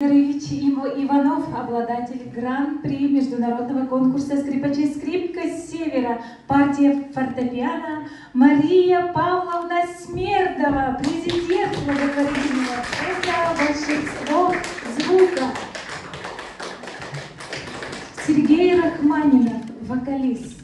Игоревич Иванов, обладатель гран-при международного конкурса скрипачей «Скрипка Севера», партия фортепиано Мария Павловна Смердова, президент благотворительного фонда «Большинство звука». Сергей Рахманинов, вокалист.